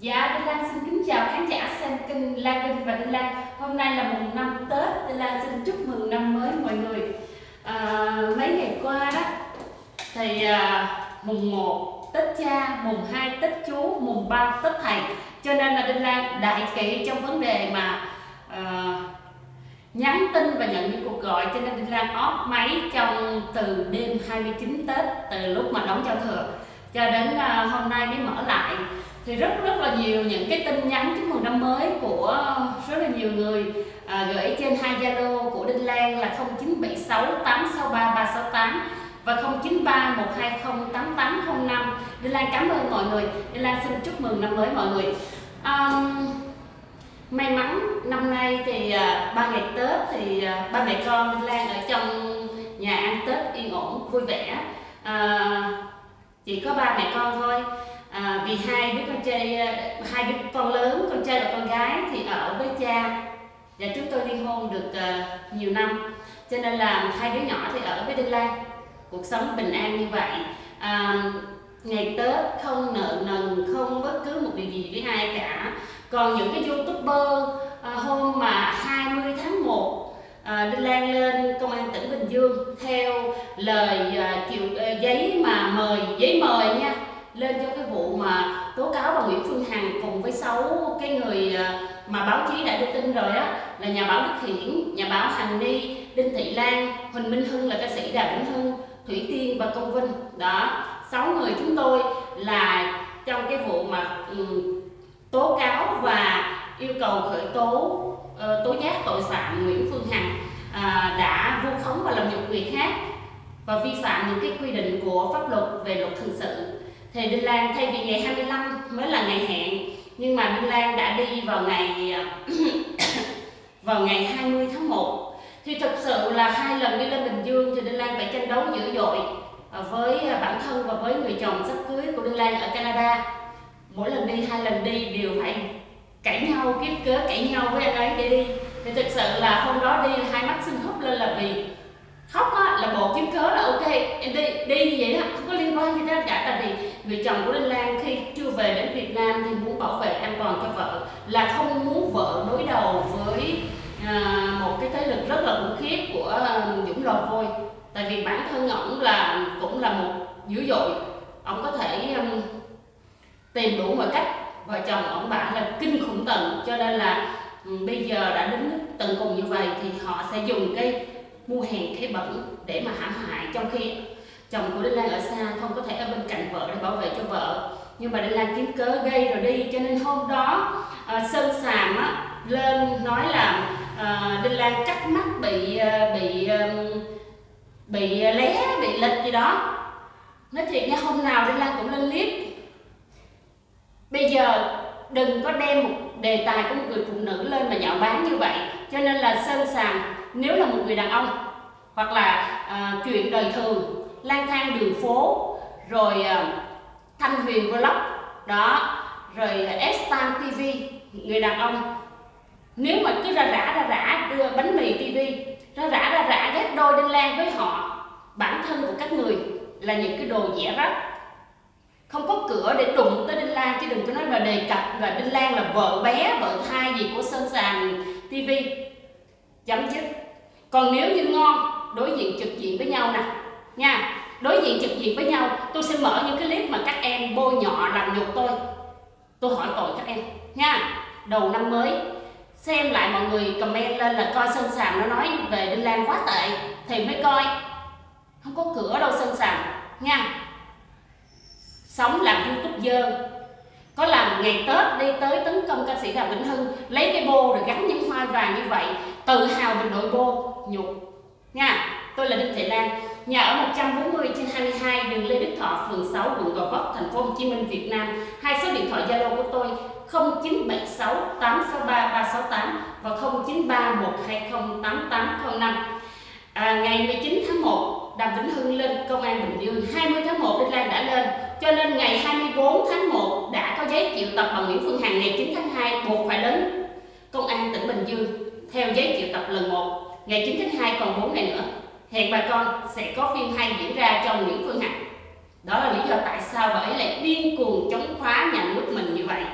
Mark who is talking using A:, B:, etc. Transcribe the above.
A: Dạ, Đinh Lan xin kính chào khán giả xem kênh Lan Đinh và Đinh Lan. Hôm nay là mùng năm Tết, Đinh Lan xin chúc mừng năm mới mọi người. À, Mấy ngày qua đó thì à, mùng 1 Tết cha, mùng 2 Tết chú, mùng 3 Tết thầy. Cho nên là Đinh Lan đại kỵ trong vấn đề mà à, nhắn tin và nhận những cuộc gọi. Cho nên Đinh Lan off máy trong từ đêm 29 Tết từ lúc mà đón giao thừa cho đến à, hôm nay mới mở lại. Thì rất rất là nhiều những cái tin nhắn chúc mừng năm mới của rất là nhiều người à, gửi trên hai Zalo của Đinh Lan là 0976 863 368 và 093 8805 Đinh Lan cảm ơn mọi người. Đinh Lan xin chúc mừng năm mới mọi người. Um, may mắn năm nay thì à, ba ngày Tết thì à, ba mẹ con Đinh Lan ở trong nhà ăn Tết yên ổn vui vẻ. À, chỉ có ba mẹ con thôi. À, vì hai đứa con trai à, hai đứa con lớn con trai và con gái thì ở với cha. Và chúng tôi ly hôn được uh, nhiều năm. Cho nên là hai đứa nhỏ thì ở với Đinh Lan. Cuộc sống bình an như vậy. À, ngày Tết không nợ nần không bất cứ một điều gì với ai cả. Còn những cái youtuber à, hôm mà 20 tháng 1 à, Đinh Lan lên công an tỉnh Bình Dương theo lời à, chịu à, giấy mà mời giấy mời nha. Lên cho cái vụ mà tố cáo bà Nguyễn Phương Hằng cùng với sáu cái người à, mà báo chí đã đưa tin rồi á là nhà báo Đức Hiển, nhà báo Hằng Ni, Đinh Thị Lan, Huỳnh Minh Hưng là ca sĩ Đàm Vĩnh Hưng, Thủy Tiên và Công Vinh. Đó sáu người chúng tôi là trong cái vụ mà um, tố cáo và yêu cầu khởi tố uh, tố giác tội phạm Nguyễn Phương Hằng uh, đã vu khống và làm nhục người khác và vi phạm những cái quy định của pháp luật về luật hình sự. Thì Đinh Lan thay vì ngày 25 mới là ngày hẹn, nhưng mà Đinh Lan đã đi vào ngày vào ngày 20 tháng 1 thì thực sự là hai lần đi lên Bình Dương thì Đinh Lan phải tranh đấu dữ dội à, với bản thân và với người chồng sắp cưới của Đinh Lan ở Canada. Mỗi lần đi, hai lần đi đều phải cãi nhau kiếm cớ cãi nhau với anh ấy để đi. Thì thực sự là hôm đó đi hai mắt xin húp lên là vì khóc á, là bộ kiếm cớ là ok em đi như vậy đó không có liên quan gì tới cả. Tại vì người chồng của Linh Lan khi chưa về đến Việt Nam thì muốn bảo vệ an toàn cho vợ là không muốn vợ đối đầu với à, một cái thế lực rất là khủng khiếp của à, Dũng Lò Vôi. Tại vì bản thân ổng là cũng là một dữ dội. Ông có thể um, tìm đủ mọi cách. Vợ chồng ổng bảo là kinh khủng tận cho nên là um, bây giờ đã đến tận cùng như vậy thì họ sẽ dùng cái mua hàng cái bẩn để mà hãm hại trong khi chồng của Đinh Lan ở xa không có thể ở bên cạnh vợ để bảo vệ cho vợ. Nhưng mà Đinh Lan kiếm cớ gây rồi đi cho nên hôm đó à, Sơn Sàm á, lên nói là à, Đinh Lan cắt mắt bị ờ, bị bị lé bị lệch gì đó. Nói thiệt nha hôm nào Đinh Lan cũng lên clip. Bây giờ đừng có đem một đề tài của một người phụ nữ lên mà nhạo báng như vậy. Cho nên là Sơn Sàm nếu là một người đàn ông hoặc là à, chuyện đời thường lang thang đường phố, rồi ờ, thanh huyền vlog, đó, rồi ờ, Estan TV người đàn ông. Nếu mà cứ ra rã ra rã, đưa bánh mì TV ra rã ra rã, ghép đôi đinh lan với họ, bản thân của các người là những cái đồ dẻ rách. Không có cửa để đụng tới đinh lan, chứ đừng có nói là đề cập là đinh lan là vợ bé, vợ thai gì của sơn sàn TV chấm dứt. Còn nếu như ngon, đối diện trực diện với nhau nè, nha đối diện trực diện với nhau, tôi sẽ mở những cái clip mà các em bôi nhọ làm nhục tôi. Tôi hỏi tội các em, nha, đầu năm mới, xem lại mọi người comment lên là coi sơn sàm nó nói về đinh lan quá tệ, thì mới coi. Không có cửa đâu sơn sàm, nha. Sống làm youtube dơ. Có làm ngày tết đi tới tấn công ca sĩ đàm vĩnh hưng, lấy cái bô rồi gắn những hoa vàng như vậy, tự hào về đội bô, nhục. Nha, tôi là đinh thị lan nhà ở 140 trên 22 đường Lê Đức Thọ, phường 6, quận Gò Vấp, thành phố Hồ Chí Minh, Việt Nam. Hai số điện thoại Zalo của tôi 0976 863 368 và 093 120 8805. À, ngày 19 tháng 1, Đàm Vĩnh Hưng lên công an Bình Dương. 20 tháng 1 Đinh Lan đã lên. Cho nên ngày 24 tháng 1 đã có giấy triệu tập bà Nguyễn Phương Hằng ngày 9 tháng 2 buộc phải đến công an tỉnh Bình Dương theo giấy triệu tập lần 1. Ngày 9 tháng 2 còn 4 ngày nữa hẹn bà con sẽ có phim hay diễn ra cho Nguyễn Phương Hằng đó là lý do tại sao bà ấy lại điên cuồng chống phá nhà nước mình như vậy.